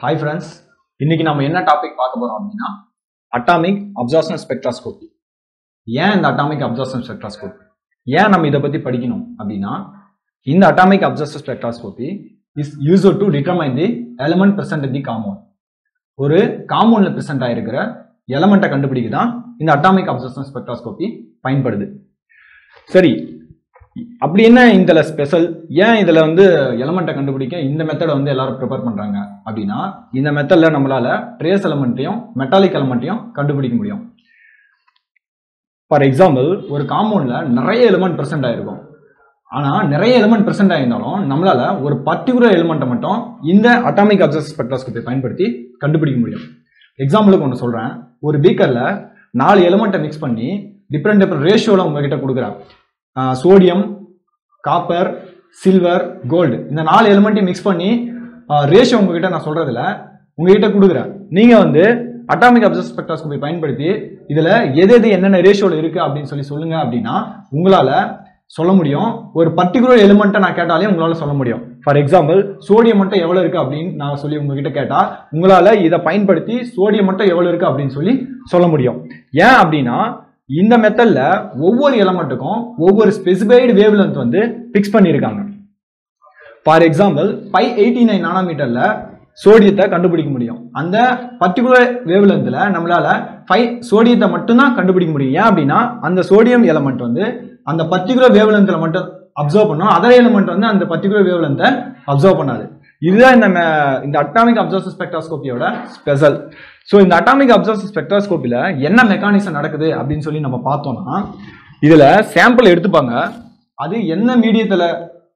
Hi friends இன்னைக்கு நம்ம என்ன டாபிக் பார்க்க போறோம் அப்படின்னா அட்டாமிக் அப்சார்ஷன் ஸ்பெக்ட்ராஸ்கோபி ஏன் இந்த அட்டாமிக் அப்சார்ஷன் ஸ்பெக்ட்ராஸ்கோபி ஏன் நம்ம இதை பத்தி படிக்கணும் அப்படின்னா இந்த atomic absorption spectroscopy is use to determine the element present the common ஒரு காம்பவுண்ட்ல பிரசன்ட் ஆயிருக்கிற எலமெண்ட்டை கண்டுபிடிக்க தான் இந்த அட்டாமிக் அப்சார்ப்ஷன் ஸ்பெக்ட்ராஸ்கோபி பயன்படுது. சரி அப்படி என்ன இதில் ஸ்பெஷல் ஏன் இதில் வந்து எலமெண்ட்டை கண்டுபிடிக்க? இந்த மெத்தடை வந்து எல்லாரும் ப்ரிப்பேர் பண்ணுறாங்க அப்படின்னா இந்த மெத்தடில் நம்மளால் ட்ரேஸ் எலமெண்ட்டையும் மெட்டாலிக் எலமெண்ட்டையும் கண்டுபிடிக்க முடியும். ஃபார் எக்ஸாம்பிள் ஒரு காம்பவுண்டில் நிறைய எலிமெண்ட் ப்ரெசென்ட் ஆகிருக்கும் ஆனால் நிறைய எலிமெண்ட் ப்ரெசென்ட் ஆகியிருந்தாலும் நம்மளால் ஒரு பர்டிகுலர் எலிமெண்ட்டை மட்டும் இந்த அட்டாமிக் அப்சர்ஸ் ஸ்பெக்ட்ராஸ்கோப்பை பயன்படுத்தி கண்டுபிடிக்க முடியும். எக்ஸாம்பிளுக்கு ஒன்று சொல்கிறேன் ஒரு பீக்கரில் நாலு எலிமெண்ட்டை மிக்ஸ் பண்ணி டிஃப்ரெண்ட் டிஃப்ரெண்ட் ரேஷியோவில் உங்ககிட்ட கொடுக்குறேன். Sodium copper silver gold. இந்த நாலு எலிமெண்ட்டையும் மிக்ஸ் பண்ணி ரேஷியோ உங்ககிட்ட நான் சொல்றதில்ல உங்ககிட்ட கொடுக்குறேன். நீங்க வந்து அட்டாமிக் அப்சர்வ் ஸ்பெக்ட்ராஸ்கோபி பயன்படுத்தி இதுல எது எது என்னென்ன ரேஷியோல இருக்கு அப்படின்னு சொல்லி சொல்லுங்க அப்படின்னா உங்களால சொல்ல முடியும். ஒரு பர்டிகுலர் எலிமெண்ட்டை நான் கேட்டாலே உங்களால சொல்ல முடியும். ஃபார் எக்ஸாம்பிள் சோடியம் மட்டும் எவ்வளவு இருக்கு அப்படின்னு நான் சொல்லி உங்ககிட்ட கேட்டா உங்களால இதை பயன்படுத்தி சோடியம் மட்டும் எவ்வளவு இருக்கு அப்படின்னு சொல்லி சொல்ல முடியும். ஏன் அப்படின்னா இந்த மெத்தடில் ஒவ்வொரு எலமெண்ட்டுக்கும் ஒவ்வொரு ஸ்பெசிஃபைடு வேவ் லென்த் வந்து ஃபிக்ஸ் பண்ணியிருக்காங்க. For example five eighty nine நானோமீட்டர்ல சோடியத்தை கண்டுபிடிக்க முடியும். அந்த பர்டிகுலர் வேவ் லென்த்தில் நம்மளால் ஃபைவ் சோடியத்தை மட்டும்தான் கண்டுபிடிக்க முடியும். ஏன் அப்படின்னா அந்த சோடியம் எலமெண்ட் வந்து அந்த பர்டிகுலர் வேவ் லென்த்தில் மட்டும் அப்சர்வ் பண்ணும். அதர் எலமெண்ட் வந்து அந்த பர்டிகுலர் வேவ் லென்த்தை அப்சர்வ் பண்ணாது. இதுதான் இந்த மே- இந்த அட்டாமிக் அப்சர்வ் ஸ்பெக்ட்ராஸ்கோப்பியோட ஸ்பெஷல் ஸோ இந்த அட்டாமிக் அப்சர்வ் ஸ்பெக்ட்ராஸ்கோப்பியில் என்ன மெக்கானிசம் நடக்குது அப்படின்னு சொல்லி நம்ம பார்த்தோம்னா இதில் சாம்பிள் எடுத்துப்பாங்க. அது என்ன மீடியத்தில்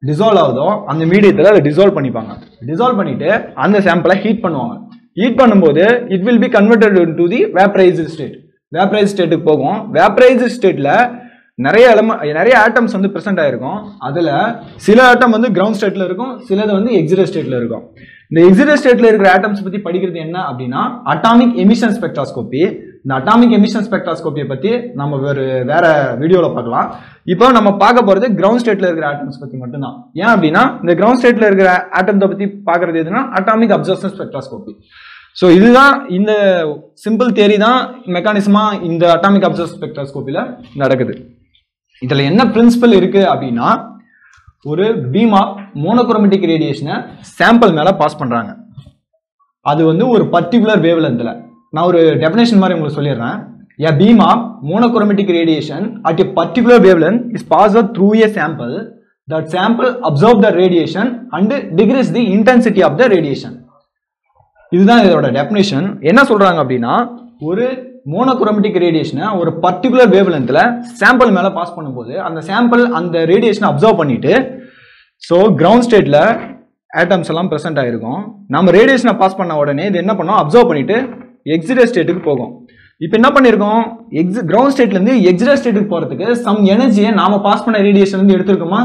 டிசால்வ் ஆகுதோ அந்த மீடியத்தில் அதை டிசால்வ் பண்ணிப்பாங்க. டிசால்வ் பண்ணிவிட்டு அந்த சாம்பிளை ஹீட் பண்ணுவாங்க. ஹீட் பண்ணும்போது it will be converted to the vaporised state vaporise ஸ்டேட்டுக்கு போகும். வேப்ரைஸ் ஸ்டேட்டில் நிறைய எலம நிறைய ஆட்டம்ஸ் வந்து ப்ரெசென்ட் ஆயிருக்கும். அதில் சில ஆட்டம் வந்து கிரவுண்ட் ஸ்டேட்டில் இருக்கும் சிலது வந்து எக்ஸிடர் ஸ்டேட்டில் இருக்கும். இந்த எக்ஸிட் ஸ்டேட்டில் இருக்கிற ஆட்டம்ஸ் பற்றி படிக்கிறது என்ன அப்படின்னா அட்டாமிக் எமிஷன் ஸ்பெக்ட்ராஸ்கோப்பி இந்த அட்டாமிக் எமிஷன் ஸ்பெக்ட்ராஸ்கோப்பியை பற்றி நம்ம வேறு வேற வீடியோவில் பார்க்கலாம். இப்போ நம்ம பார்க்க போகிறது கிரவுண்ட் ஸ்டேட்டில் இருக்கிற ஆட்டம்ஸ் பற்றி மட்டும்தான். ஏன் அப்படின்னா இந்த கிரவுண்ட் ஸ்டேட்டில் இருக்கிற ஆட்டம்ஸை பற்றி பார்க்கறது எதுனா அட்டாமிக் அப்சர்ஷன் ஸ்பெக்ட்ராஸ்கோப்பி ஸோ இதுதான் இந்த சிம்பிள் தேரி தான் மெக்கானிசமாக இந்த அட்டாமிக் அப்சர்ஷன் ஸ்பெக்ட்ராஸ்கோப்பியில் நடக்குது. இதில் என்ன பிரின்சிபல் இருக்குது அப்படின்னா ஒரு பீமா மோனோக்ரோமெட்டிக் ரேடியேஷனை சாம்பிள் மேலே பாஸ் பண்ணுறாங்க அது வந்து ஒரு பர்டிகுலர் வேவ் லெந்தில் நான் ஒரு டெஃபினேஷன் மாதிரி உங்களுக்கு சொல்லிடுறேன் a beam of monochromatic radiation at a particular wave is pass through a sample that sample absorb the radiation and decrease the intensity of the radiation இதுதான் இதோட டெஃபினேஷன் என்ன சொல்கிறாங்க அப்படின்னா ஒரு மோனோக்ரோமேட்டிக் ரேடியேஷனை ஒரு பர்டிகுலர் வேவ் லென்த்தில் சாம்பிள் மேலே பாஸ் பண்ணும்போது அந்த சாம்பிள் அந்த ரேடியேஷனை அப்சர்வ் பண்ணிட்டு ஸோ கிரவுண்ட் ஸ்டேட்டில் ஆட்டம்ஸ் எல்லாம் ப்ரெசென்ட் ஆகிருக்கும் நம்ம ரேடியேஷனை பாஸ் பண்ண உடனே இது என்ன பண்ணோம்? அப்சர்வ் பண்ணிவிட்டு எக்ஸிடர் ஸ்டேட்டுக்கு போகும். இப்போ என்ன பண்ணியிருக்கோம் எக்ஸி கிரவுண்ட் ஸ்டேட்லேருந்து இருந்து ஸ்டேட்டுக்கு போகிறதுக்கு சம் எனர்ஜியை நாம் பாஸ் பண்ண ரேடியேஷன்லேருந்து வந்து எடுத்திருக்கோமா?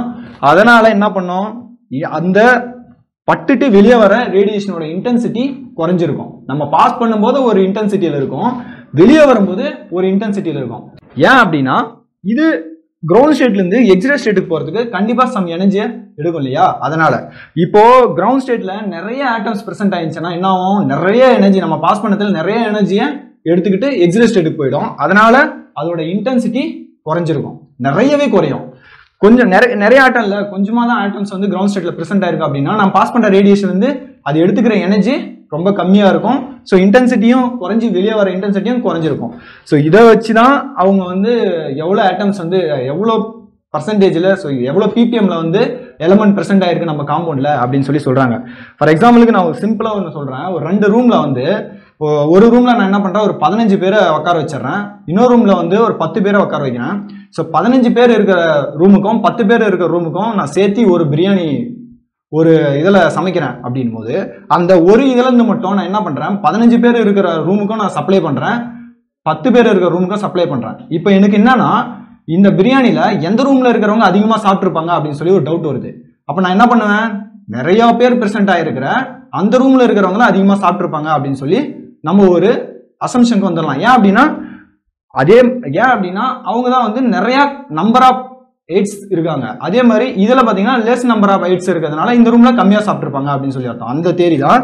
என்ன பண்ணோம்? அந்த பட்டுட்டு வெளியே வர ரேடியேஷனோட இன்டென்சிட்டி குறைஞ்சிருக்கும். நம்ம பாஸ் பண்ணும்போது ஒரு இன்டென்சிட்டியில் இருக்கும். வெளியே வரும்போது ஒரு இன்டென்சிட்டியில் இருக்கும். ஏன் அப்படின்னா இது கிரவுண்ட் ஸ்டேட்லேருந்து எக்ஸிட் ஸ்டேட்டுக்கு போகிறதுக்கு கண்டிப்பாக சம் எனர்ஜியை எடுக்கும் இல்லையா? அதனால் இப்போது கிரவுண்ட் ஸ்டேட்டில் நிறைய ஆட்டம்ஸ் ப்ரெசென்ட் ஆயிடுச்சுன்னா என்ன ஆகும்? நிறைய எனர்ஜி நம்ம பாஸ் பண்ணதில் நிறைய எனர்ஜியை எடுத்துக்கிட்டு எக்ஸிட் ஸ்டேட்டுக்கு போயிடும். அதனால் அதோட இன்டென்சிட்டி குறைஞ்சிருக்கும். நிறையவே குறையும். கொஞ்சம் நிறைய நிறைய ஆட்டம் இல்லை கொஞ்சமாக தான் ஆட்டம்ஸ் வந்து கிரவுண்ட் ஸ்டேட்டில் ப்ரெசென்ட் ஆயிருக்கு அப்படின்னா நம்ம பாஸ் பண்ணுற ரேடியேஷன் வந்து அது எடுத்துக்கிற எனர்ஜி ரொம்ப கம்மியாக இருக்கும். ஸோ இன்டென்சிட்டியும் குறைஞ்சி வெளியே வர இன்டென்சிட்டியும் குறைஞ்சிருக்கும். ஸோ இதை வச்சு தான் அவங்க வந்து எவ்வளோ ஆட்டம்ஸ் வந்து எவ்வளோ பர்சன்டேஜில் ஸோ எவ்வளோ பிபிஎம்ல வந்து எலமெண்ட் ப்ரெசென்ட் ஆயிருக்கு நம்ம காம்பவுண்டில் அப்படின்னு சொல்லி சொல்கிறாங்க ஃபார் எக்ஸாம்பிளுக்கு நான் ஒரு சிம்பிளாக ஒன்று சொல்கிறேன் ஒரு ரெண்டு ரூமில் வந்து ஒரு ரூமில் நான் என்ன பண்ணுறேன் ஒரு பதினஞ்சு பேரை உட்கார வச்சிடுறேன். இன்னொரு ரூமில் வந்து ஒரு பத்து பேரை உட்கார வைக்கிறேன். ஸோ பதினஞ்சு பேர் இருக்கிற ரூமுக்கும் பத்து பேர் இருக்கிற ரூமுக்கும் நான் சேர்த்து ஒரு பிரியாணி ஒரு இதில் சமைக்கிறேன் அப்படின் போது அந்த ஒரு இதுலேருந்து மட்டும் நான் என்ன பண்ணுறேன் பதினஞ்சு பேர் இருக்கிற ரூமுக்கும் நான் சப்ளை பண்ணுறேன் பத்து பேர் இருக்கிற ரூமுக்கும் சப்ளை பண்ணுறேன் இப்போ எனக்கு என்னன்னா இந்த பிரியாணியில் எந்த ரூமில் இருக்கிறவங்க அதிகமாக சாப்பிட்ருப்பாங்க அப்படின்னு சொல்லி ஒரு டவுட் வருது. அப்போ நான் என்ன பண்ணுவேன்? நிறையா பேர் ப்ரெசென்ட் ஆகிருக்கிற அந்த ரூமில் இருக்கிறவங்க அதிகமாக சாப்பிட்ருப்பாங்க அப்படின்னு சொல்லி நம்ம ஒரு அசம்ஷனுக்கு வந்துடலாம். ஏன் அப்படின்னா அதே ஏன் அப்படின்னா அவங்க தான் வந்து நிறையா நம்பர் ஆஃப் எய்ட்ஸ் இருக்காங்க. அதே மாதிரி இதில் பார்த்தீங்கன்னா லெஸ் நம்பர் ஆஃப் எய்ட்ஸ் இருக்கிறதுனால இந்த ரூமில் கம்மியாக சாப்பிட்ருப்பாங்க அப்படின்னு சொல்லி அர்த்தம். அந்த தேரி தான்.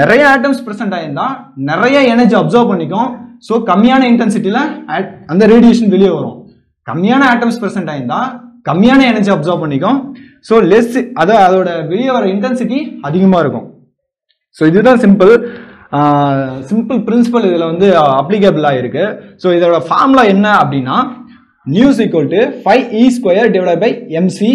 நிறைய ஆட்டம்ஸ் ப்ரெசென்ட் ஆயிருந்தா நிறைய எனர்ஜி அப்சர்வ் பண்ணிக்கும். ஸோ கம்மியான இன்டென்சிட்டியில் அந்த ரேடியேஷன் வெளியே வரும். கம்மியான ஆட்டம்ஸ் ப்ரெசென்ட் ஆயிருந்தா கம்மியான எனர்ஜி அப்சர்வ் பண்ணிக்கும். ஸோ லெஸ் அதை அதோட வெளியே வர இன்டென்சிட்டி அதிகமாக இருக்கும். ஸோ இதுதான் சிம்பிள் சிம்பிள் பிரின்சிபல் இதில் வந்து அப்ளிகபிளாக இருக்குது ஸோ இதோட ஃபார்முலா என்ன அப்படின்னா nu is equal to five E square divide by MC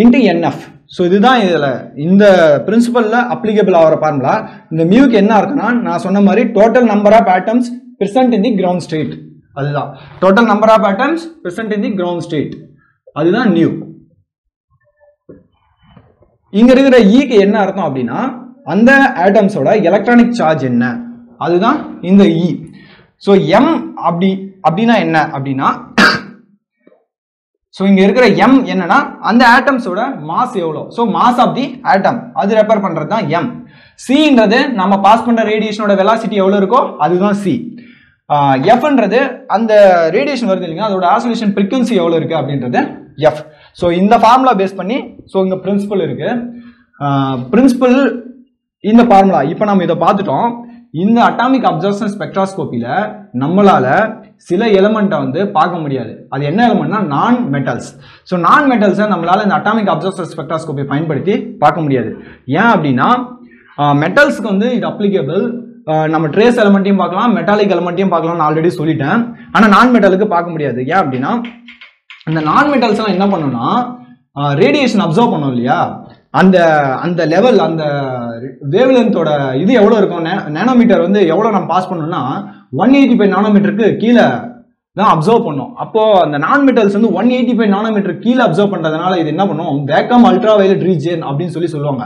into NF so இதுதான் இதில். இந்த பிரின்சிபலில் அப்ளிகபிள் ஆகிற ஃபார்முலா இந்த மியூக்கு என்ன இருக்குன்னா நான் சொன்ன மாதிரி total number of atoms present in the ground state அதுதான். Total number of atoms present in the ground state அதுதான் நியூ இங்க இருக்கிற e ஈக்கு என்ன அர்த்தம் அப்படின்னா அந்த ஆட்டம்ஸோட எலக்ட்ரானிக் சார்ஜ் என்ன? அதுதான் இந்த இ ஸோ எம் அப்படி அப்படின்னா என்ன? அப்படின்னா ஸோ இங்கே இருக்கிற எம் என்னன்னா அந்த ஆட்டம்ஸோட மாஸ் எவ்வளோ? So mass of the atom அது ரெஃபர் பண்ணுறது தான் எம் சின்றது நம்ம பாஸ் பண்ணுற ரேடியேஷனோட வெலாசிட்டி எவ்வளோ இருக்கோ அதுதான் சி எஃப்ன்றது அந்த ரேடியேஷன் வருது இல்லைங்க அதோட ஆசோலேஷன் ஃப்ரீக்வன்சி எவ்வளோ இருக்குது அப்படின்றது எஃப் ஸோ இந்த ஃபார்முலா பேஸ் பண்ணி ஸோ இங்கே பிரின்சிபல் இருக்குது பிரின்சிபல் இந்த ஃபார்முலா இப்போ நம்ம இதை பார்த்துட்டோம். இந்த அட்டாமிக் அப்சர்ஷன் ஸ்பெக்ட்ராஸ்கோப்பியில் நம்மளால் சில எலமெண்ட்டை வந்து பார்க்க முடியாது. அது என்ன எலமெண்ட்னா நான் மெட்டல்ஸ் ஸோ நான் மெட்டல்ஸை நம்மளால் இந்த அட்டாமிக் அப்சர்ஷன் ஸ்பெக்ட்ராஸ்கோப்பை பயன்படுத்தி பார்க்க முடியாது. ஏன் அப்படின்னா மெட்டல்ஸ்க்கு வந்து இது அப்ளிகபிள் நம்ம ட்ரேஸ் எலமெண்ட்டையும் பார்க்கலாம் மெட்டாலிக் எலமெண்ட்டையும் பார்க்கலாம்னு ஆல்ரெடி சொல்லிட்டேன். ஆனால் நான் மெட்டலுக்கு பார்க்க முடியாது. ஏன் அப்படின்னா இந்த நான் மெட்டல்ஸ்லாம் என்ன பண்ணும்னா ரேடியேஷன் அப்சர்வ் பண்ணோம் இல்லையா? அந்த அந்த லெவல் அந்த வேவ்லென்த்தோட இது எவ்வளோ இருக்கும்? நேனோமீட்டர் வந்து எவ்வளோ நம்ம பாஸ் பண்ணோம்னா ஒன் எயிட்டி ஃபைவ் நானோமீட்டருக்கு கீழே தான் அப்சர்வ் பண்ணும். அப்போது அந்த நான் மெட்டல்ஸ் வந்து ஒன் எயிட்டி ஃபைவ் நானோமீட்டர் கீழே அப்சர்வ் பண்ணுறதுனால இது என்ன பண்ணும்? வேக்கம் அல்ட்ரா வயலட் ரீஜியன் அப்படின்னு சொல்லி சொல்லுவாங்க.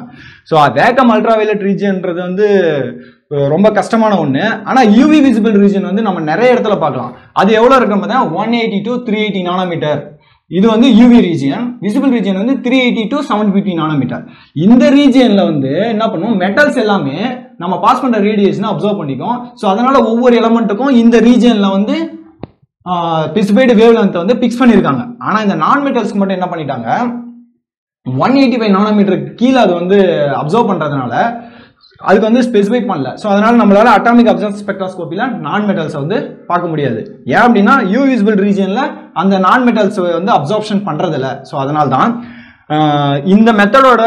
ஸோ வேக்கம் அல்ட்ரா வயலட் ரீஜியன்றது வந்து ரொம்ப கஷ்டமான ஒன்று ஆனால் யூவி விசிபிள் ரீஜன் வந்து நம்ம நிறைய இடத்துல பார்க்கலாம். அது எவ்வளோ இருக்கும் பார்த்தா one eighty to three eighty nanometer இது வந்து யூவி ரீஜியன் விசிபிள் ரீஜியன் வந்து three eighty to seven fifty nanometer இந்த ரீஜியனில் வந்து என்ன பண்ணுவோம்? மெட்டல்ஸ் எல்லாமே நம்ம பாஸ் பண்ணுற ரேடியேஷனை அப்சர்வ் பண்ணிக்கும் ஸோ அதனால் ஒவ்வொரு எலமெண்ட்டுக்கும் இந்த ரீஜியனில் வந்து ஸ்பெசிஃபைடு வேவ் லென்த்தை வந்து பிக்ஸ் பண்ணியிருக்காங்க ஆனால் இந்த நான் மெட்டல்ஸ்க்கு மட்டும் என்ன பண்ணிட்டாங்க? ஒன் எயிட்டி ஃபைவ் நானோமீட்டருக்கு கீழே அது வந்து அப்சர்வ் பண்ணுறதுனால அதுக்கு வந்து ஸ்பெசிஃபை பண்ணல. ஸோ அதனால் நம்மளால அட்டாமிக் அப்சர்வ் ஸ்பெக்ட்ராஸ்கோப்பியில் நான் மெட்டல்ஸை வந்து பார்க்க முடியாது. ஏன் அப்படின்னா யூவிசிபிள் ரீஜியனில் அந்த நான் மெட்டல்ஸ் வந்து அப்சர்ப்ஷன் பண்ணுறதில்ல ஸோ அதனால் தான் இந்த மெத்தடோட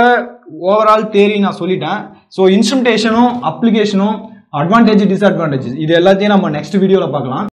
ஓவரால் தேரி நான் சொல்லிட்டேன். ஸோ இன்ஸ்ட்ருமெண்டேஷனும் அப்ளிகேஷனும் அட்வான்டேஜ் டிஸ்அட்வான்டேஜ் இது எல்லாத்தையும் நம்ம நெக்ஸ்ட் வீடியோவில் பார்க்கலாம்.